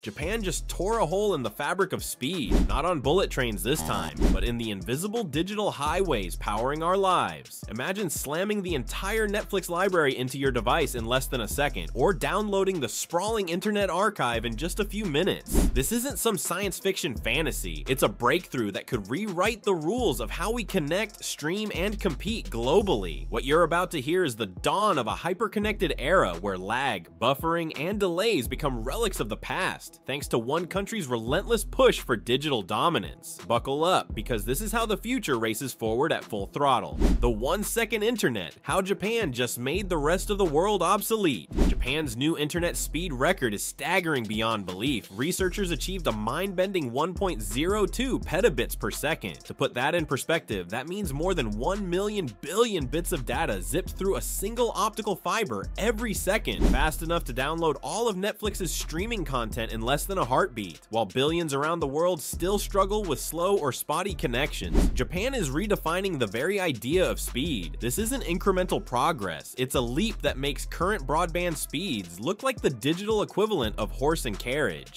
Japan just tore a hole in the fabric of speed, not on bullet trains this time, but in the invisible digital highways powering our lives. Imagine slamming the entire Netflix library into your device in less than a second, or downloading the sprawling internet archive in just a few minutes. This isn't some science fiction fantasy, it's a breakthrough that could rewrite the rules of how we connect, stream, and compete globally. What you're about to hear is the dawn of a hyper-connected era where lag, buffering, and delays become relics of the past thanks to one country's relentless push for digital dominance. Buckle up, because this is how the future races forward at full throttle. The one second internet, how Japan just made the rest of the world obsolete. Japan's new internet speed record is staggering beyond belief. Researchers achieved a mind-bending 1.02 petabits per second. To put that in perspective, that means more than 1 million billion bits of data zipped through a single optical fiber every second, fast enough to download all of Netflix's streaming content in less than a heartbeat, while billions around the world still struggle with slow or spotty connections. Japan is redefining the very idea of speed. This isn't incremental progress, it's a leap that makes current broadband speeds look like the digital equivalent of horse and carriage.